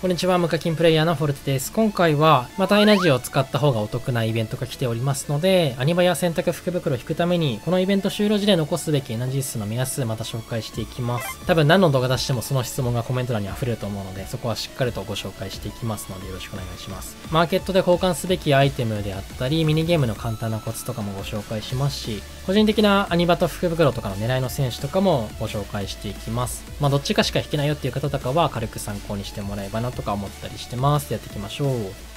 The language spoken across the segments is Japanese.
こんにちは、無課金プレイヤーのフォルテです。今回は、またエナジーを使った方がお得なイベントが来ておりますので、アニバや洗濯福袋を引くために、このイベント終了時で残すべきエナジー数の目安、また紹介していきます。多分何の動画出してもその質問がコメント欄に溢れると思うので、そこはしっかりとご紹介していきますので、よろしくお願いします。マーケットで交換すべきアイテムであったり、ミニゲームの簡単なコツとかもご紹介しますし、個人的なアニバと福袋とかの狙いの選手とかもご紹介していきます。まあ、どっちかしか引けないよっていう方とかは、軽く参考にしてもらえばなとか思ったりしてます。やっていきましょう。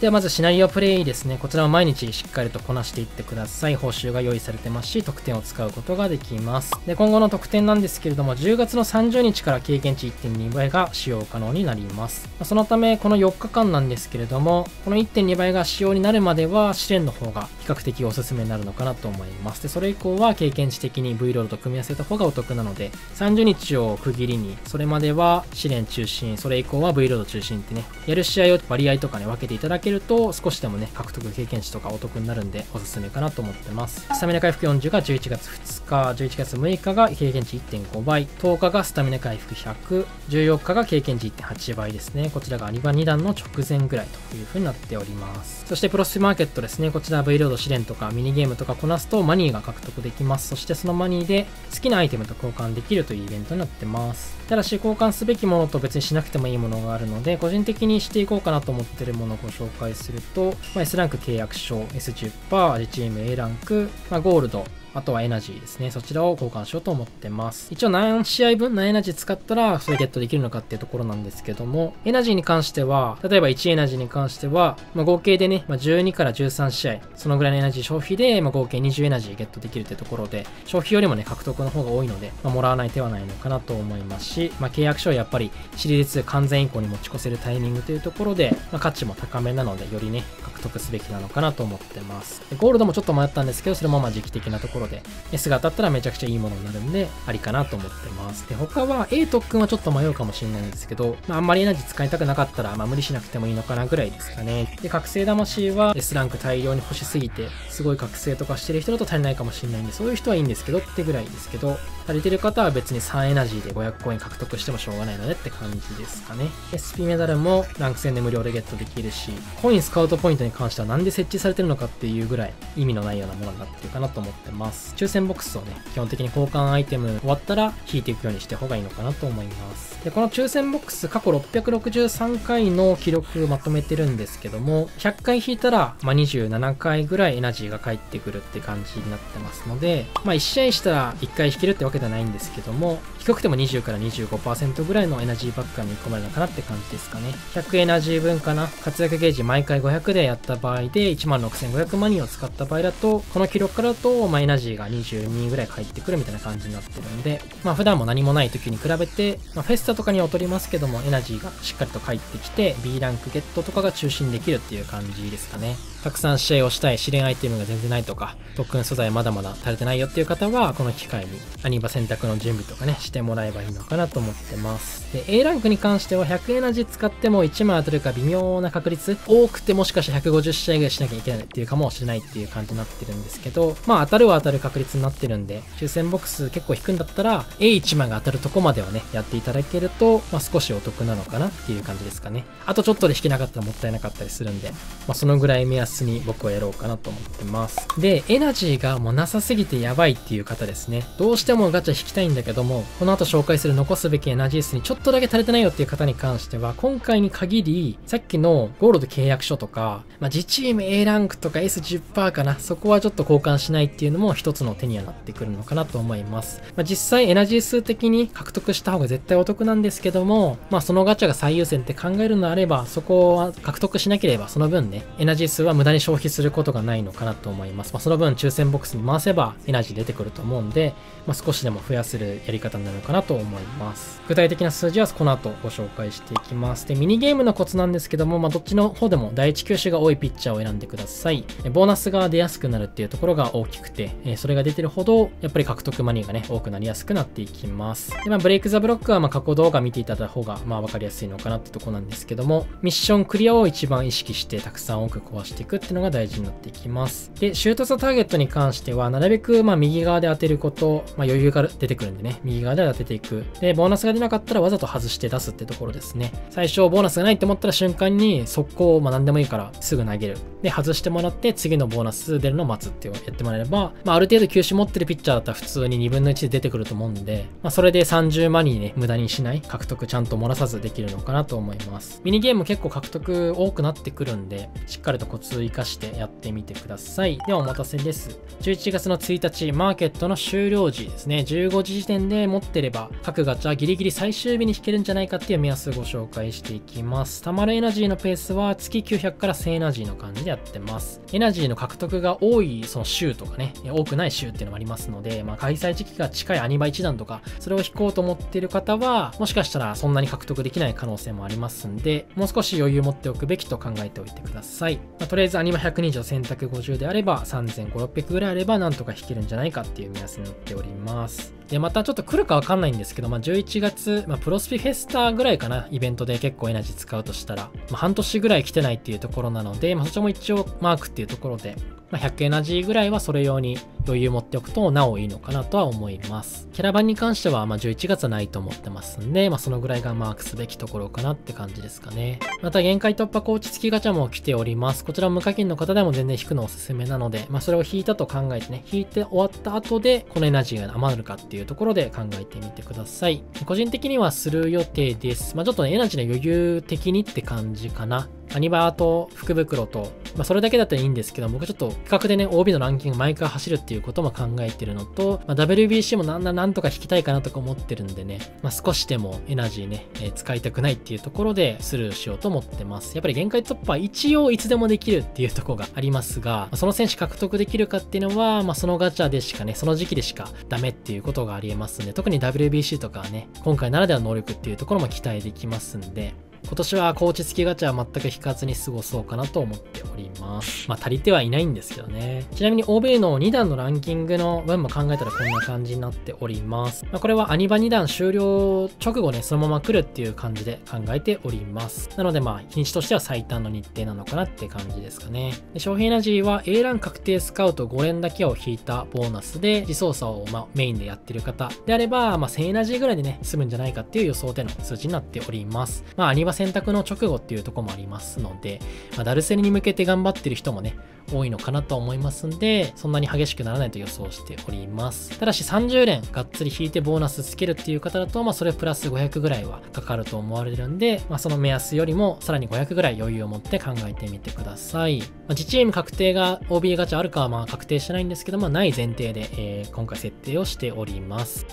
ではまずシナリオプレイですね。こちらも毎日しっかりとこなしていってください。報酬が用意されてますし、得点を使うことができます。で、今後の得点なんですけれども、10月の30日から経験値1.2倍が使用可能になります。そのため、この4日間なんですけれども、この1.2倍が使用になるまでは試練の方が比較的おすすめになるのかなと思います。で、それ以降は経験値的に V ロードと組み合わせた方がお得なので、30日を区切りに、それまでは試練中心、それ以降は V ロード中心ってね、やる試合を割合とかね、分けていただけると少しでもね、獲得経験値とかお得になるんでおすすめかなと思ってます。スタミナ回復40が11月2日、11月6日が経験値1.5倍、10日がスタミナ回復100、14日が経験値1.8倍ですね。こちらがアニバ2弾の直前ぐらいという風になっております。そしてプロスピマーケットですね。こちら V ロード試練とかミニゲームとかこなすとマニーが獲得できます。そしてそのマニーで好きなアイテムと交換できるというイベントになってます。ただし交換すべきものと別にしなくてもいいものがあるので、個人的にしていこうかなと思ってるものをご紹介すると、まあ、S ランク契約書、S10%、アジチーム A ランク、まあ、ゴールド、あとはエナジーですね。そちらを交換しようと思ってます。一応何試合分何エナジー使ったらそれゲットできるのかっていうところなんですけども、エナジーに関しては、例えば1エナジーに関しては、まあ、合計でね、まあ、12から13試合、そのぐらいのエナジー消費で、まあ、合計20エナジーゲットできるってところで、消費よりもね、獲得の方が多いので、まあ、もらわない手はないのかなと思いますし、まあ、契約書はやっぱりシリーズ2完全移行に持ち越せるタイミングというところで、まあ、価値も高めなので、よりね、得すべきなのかなと思ってます。ゴールドもちょっと迷ったんですけど、それもまあ時期的なところで、S が当たったらめちゃくちゃいいものになるんで、ありかなと思ってます。で、他は A 特訓はちょっと迷うかもしれないんですけど、まあ、あんまりエナジー使いたくなかったら、まあ、無理しなくてもいいのかなぐらいですかね。で、覚醒魂は S ランク大量に欲しすぎて、すごい覚醒とかしてる人だと足りないかもしれないんで、そういう人はいいんですけどってぐらいですけど、足りてる方は別に3エナジーで500コイン獲得してもしょうがないのでって感じですかね。SP メダルもランク戦で無料でゲットできるし、コインスカウトポイントにに関してはなんで設置されてるのかっていうぐらい意味のないようなものになってるかなと思ってます。抽選ボックスをね、基本的に交換アイテム終わったら引いていくようにして方がいいのかなと思います。で、この抽選ボックス過去663回の記録まとめてるんですけども、100回引いたら、まあ、27回ぐらいエナジーが返ってくるって感じになってますので、まあ、1試合したら1回引けるってわけではないんですけども、低くても20から25%ぐらいのエナジーバックが見込まれるのかなって感じですかね。100エナジー分かな活躍ゲージ毎回500でやった場合で16,500マニーを使った場合だと、この記録からだと、まあ、エナジーが22ぐらい返ってくるみたいな感じになってるんで、まあ、普段も何もない時に比べて、まあ、フェスタとかに劣りますけども、エナジーがしっかりと返ってきて、B ランクゲットとかが中心できるっていう感じですかね。たくさん試合をしたい試練アイテムが全然ないとか、特訓素材まだまだ足りてないよっていう方は、この機会にアニバ選択の準備とかね、してもらえばいいのかなと思ってます。で、A ランクに関しては100エナジー使っても1枚当たるか微妙な確率、多くてもしかして150試合ぐらいしなきゃいけないっていうかもしれないっていう感じになってるんですけど、まあ当たるは当たる確率になってるんで、抽選ボックス結構引くんだったら、A1 枚が当たるとこまではね、やっていただけると、まあ少しお得なのかなっていう感じですかね。あとちょっとで引けなかったらもったいなかったりするんで、まあそのぐらい目安に僕はやろうかなと思ってます。で、エナジーがもうなさすぎてやばいっていう方ですね。どうしてもガチャ引きたいんだけども、この後紹介する残すべきエナジー数にちょっとだけ足りてないよっていう方に関しては、今回に限り、さっきのゴールド契約書とか、まあ、自チーム A ランクとか S10% かな、そこはちょっと交換しないっていうのも一つの手にはなってくるのかなと思います。まあ、実際エナジー数的に獲得した方が絶対お得なんですけども、まあそのガチャが最優先って考えるのであれば、そこは獲得しなければその分ね、エナジー数は無駄に消費することがないのかなと思います。まあその分抽選ボックスに回せばエナジー出てくると思うんで、まあ少しでも増やせるやり方になるかなと思います。具体的な数字はこの後ご紹介していきます。で、ミニゲームのコツなんですけども、まあどっちの方でも第1球種が多いピッチャーを選んでください。ボーナスが出やすくなるっていうところが大きくて、え、それが出てるほど、やっぱり獲得マニーがね、多くなりやすくなっていきます。で、まあ、ブレイクザブロックは、ま過去動画見ていただいた方が、まあ、わかりやすいのかなってとこなんですけども、ミッションクリアを一番意識して、たくさん多く壊していくくっていうのが大事になってきます。で、シュートザターゲットに関しては、なるべく、ま右側で当てること、まあ、余裕が出てくるんでね、右側で当てていく。で、ボーナスが出なかったらわざと外して出すってところですね。最初、ボーナスがないって思ったら瞬間に、速攻、まあ、何でもいいからすぐ投げる。で、外してもらって、次のボーナス出るのを待つっていうやってもらえれば、まあ、ある程度球種持ってるピッチャーだったら普通に2分の1で出てくると思うんで、まあ、それで30マニね、無駄にしない、獲得ちゃんと漏らさずできるのかなと思います。ミニゲーム結構獲得多くなってくるんで、しっかりとコツ活かしてやってみてください。ではお待たせです。11月の1日、マーケットの終了時ですね、15時時点で持ってれば、各ガチャギリギリ最終日に引けるんじゃないかっていう目安をご紹介していきます。たまるエナジーのペースは月900から1000エナジーの感じでやってます。エナジーの獲得が多いその週とかね、多くない週っていうのもありますので、まあ、開催時期が近いアニバ1段とか、それを引こうと思っている方は、もしかしたらそんなに獲得できない可能性もありますんで、もう少し余裕持っておくべきと考えておいてください。まあ、とりあえずアニマ120選択50であれば、3500、600ぐらいあればなんとか引けるんじゃないかっていう目安になっております。で、またちょっと来るかわかんないんですけど、まあ、11月、まあ、プロスピフェスタぐらいかな、イベントで結構エナジー使うとしたら、まあ、半年ぐらい来てないっていうところなので、まあ、そちらも一応マークっていうところで、まあ、100エナジーぐらいはそれ用に余裕持っておくとなおいいのかなとは思います。キャラバンに関しては、まあ、11月はないと思ってますんで、まあ、そのぐらいがマークすべきところかなって感じですかね。また、限界突破コーチ付きガチャも来ております。こちら無課金の方でも全然引くのおすすめなので、まあ、それを引いたと考えてね、引いて終わった後で、このエナジーが余るかっていうところで考えてみてください。個人的にはする予定です。まあ、ちょっとね、エナジーの余裕的にって感じかな。アニバーと福袋と、まあ、それだけだったらいいんですけど、僕ちょっと企画でね、OB のランキング毎回走るっていうことも考えてるのと、まあ、WBC もなんだなんとか引きたいかなとか思ってるんでね、まあ、少しでもエナジーね、えー、使いたくないっていうところでスルーしようと思ってます。やっぱり限界突破は一応いつでもできるっていうとこがありますが、その選手獲得できるかっていうのは、まあ、そのガチャでしかね、その時期でしかダメっていうことがありえますんで、特に WBC とかはね、今回ならではの能力っていうところも期待できますんで、今年はコーチ付きガチャは全く引かずに過ごそうかなと思っております。まあ足りてはいないんですけどね。ちなみに欧米の2段のランキングの分も考えたらこんな感じになっております。まあ、これはアニバ2段終了直後ね、そのまま来るっていう感じで考えております。なのでまあ日にちとしては最短の日程なのかなって感じですかね。で商品エナジーは A ラン確定スカウト5連だけを引いたボーナスで自走作をまメインでやってる方であれば、まあ1000エナジーぐらいでね、済むんじゃないかっていう予想での数字になっております。まあアニバ選択の直後っていうとこもありますので、まあ、ダルセルに向けて頑張ってる人もね、多いのかなと思いますんで、そんなに激しくならないと予想しております。ただし30連がっつり引いてボーナスつけるっていう方だと、まあそれプラス500ぐらいはかかると思われるんで、まあその目安よりもさらに500ぐらい余裕を持って考えてみてください。まあ、自チーム確定が OB ガチャあるかはまあ確定してないんですけど、まあない前提で、えー、今回設定をしております。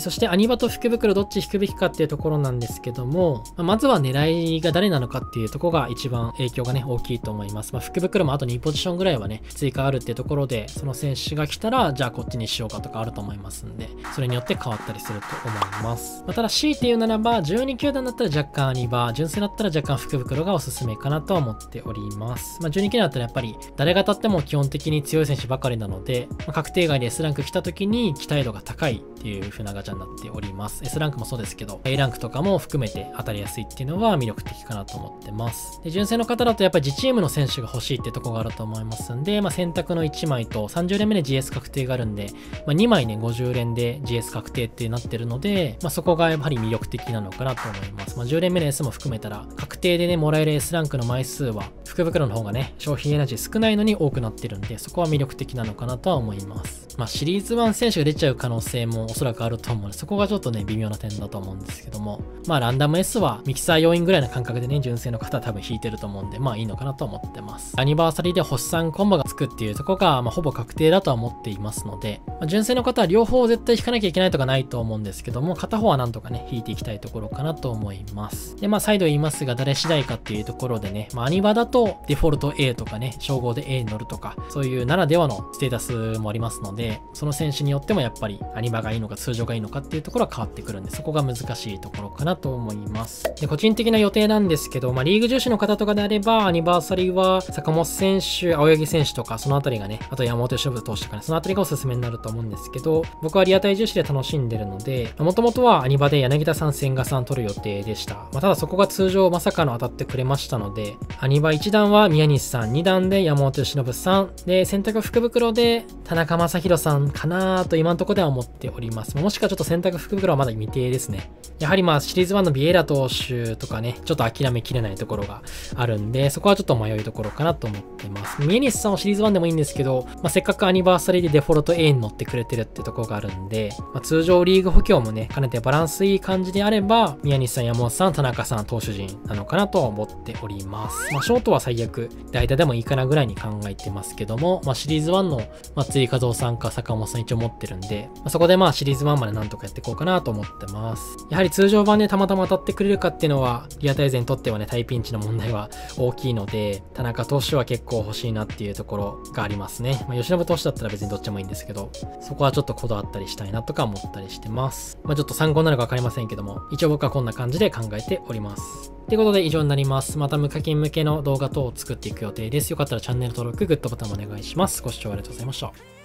そしてアニバと福袋どっち引くべきかっていうところなんですけども、まずは狙いが誰なのかっていうところが一番影響がね、大きいと思います。まあ、福袋もあと2ポジションぐらいはね、追加あるっていうところで、その選手が来たら、じゃあこっちにしようかとかあると思いますんで、それによって変わったりすると思います。まあ、ただ C っていうならば、12球団だったら若干アニバ、純正だったら若干福袋がおすすめかなとは思っております。まあ、12球団だったらやっぱり誰が当たっても基本的に強い選手ばかりなので、まあ、確定外で S ランク来た時に期待度が高いっていう風なガチャになっております。S ランクもそうですけど、A ランクとかも含めて当たりやすいっていうのは魅力的かなと思ってます。で、純正の方だとやっぱり自チームの選手が欲しいってとこがあると思いますんで、まあ、選択の1枚と30連目で GS 確定があるんで、まあ、2枚ね、50連で GS 確定ってなってるので、まあ、そこがやはり魅力的なのかなと思います。まあ、10連目の S も含めたら、確定でね、もらえる S ランクの枚数は、福袋の方がね、商品エナジー少ないのに多くなってるんで、そこは魅力的なのかなとは思います。まあ、シリーズ1選手が出ちゃう可能性もおそらくあると思う、そこがちょっとね、微妙な点だと思うんですけども、まあ、ランダム S はミキサー要因ぐらいの感覚でね、純正の方は多分引いてると思うんで、まあいいのかなと思ってます。アニバーサリーで星3コンボがつくっていうとこが、まあ、ほぼ確定だとは思っていますので、まあ、純正の方は両方絶対引かなきゃいけないとかないと思うんですけども、片方はなんとかね、引いていきたいところかなと思います。で、まあ再度言いますが、誰次第かっていうところでね、まあアニバだとデフォルト A とかね、称号で A に乗るとか、そういうならではのステータスもありますので、その選手によってもやっぱりアニバがいいのか通常がいいのかのかっていうところは変わってくるんで、そこが難しいところかなと思います。で、個人的な予定なんですけど、まあ、リーグ重視の方とかであれば、アニバーサリーは坂本選手、青柳選手とか、そのあたりがね、あと山本由伸投手とかね、そのあたりがおすすめになると思うんですけど、僕はリアタイ重視で楽しんでるので、もともとはアニバで柳田さん、千賀さん取る予定でした。まあ、ただそこが通常まさかの当たってくれましたので、アニバ1段は宮西さん、2段で山本由伸さん、で、選択福袋で田中将大さんかなと今のところでは思っております。もしくちょっと選択福袋はまだ未定ですね。やはりまあシリーズ1のビエラ投手とかね、ちょっと諦めきれないところがあるんで、そこはちょっと迷いどころかなと思ってます。宮西さんはシリーズ1でもいいんですけど、まあ、せっかくアニバーサリーでデフォルト A に乗ってくれてるってところがあるんで、まあ、通常リーグ補強もね、兼ねてバランスいい感じであれば、宮西さん、山本さん、田中さん、投手陣なのかなと思っております。まあ、ショートは最悪、代打でもいいかなぐらいに考えてますけども、まあ、シリーズ1の松井和夫さんか坂本さん一応持ってるんで、まあ、そこでまあシリーズ1までなんとかやっていこうかなと思ってます。やはり通常版でたまたま当たってくれるかっていうのは、リアタイ勢にとってはね、タイピンチの問題は大きいので、田中投手は結構欲しいなっていうところがありますね。まあ、吉信投手だったら別にどっちもいいんですけど、そこはちょっとこだわったりしたいなとか思ったりしてます。まあ、ちょっと参考になるかわかりませんけども、一応僕はこんな感じで考えております。ということで以上になります。また無課金向けの動画等を作っていく予定です。よかったらチャンネル登録、グッドボタンもお願いします。ご視聴ありがとうございました。